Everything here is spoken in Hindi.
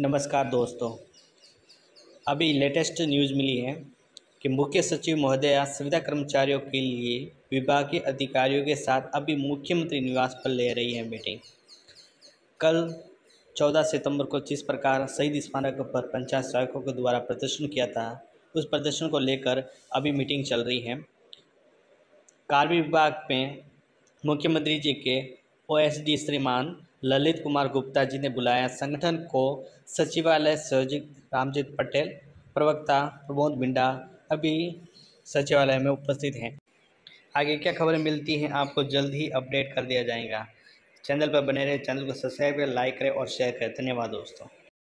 नमस्कार दोस्तों। अभी लेटेस्ट न्यूज़ मिली है कि मुख्य सचिव महोदया सुविधा कर्मचारियों के लिए विभागीय अधिकारियों के साथ अभी मुख्यमंत्री निवास पर ले रही है मीटिंग। कल 14 सितंबर को जिस प्रकार शहीद स्मारक पर पंचायत सहायकों के द्वारा प्रदर्शन किया था, उस प्रदर्शन को लेकर अभी मीटिंग चल रही है। कार्य विभाग में मुख्यमंत्री जी के ओएसडी श्रीमान ललित कुमार गुप्ता जी ने बुलाया। संगठन को सचिवालय सहयोगी रामजीत पटेल, प्रवक्ता प्रमोद बिंडा अभी सचिवालय में उपस्थित हैं। आगे क्या खबरें मिलती हैं, आपको जल्द ही अपडेट कर दिया जाएगा। चैनल पर बने रहे, चैनल को सब्सक्राइब करें, लाइक करें और शेयर करें। धन्यवाद दोस्तों।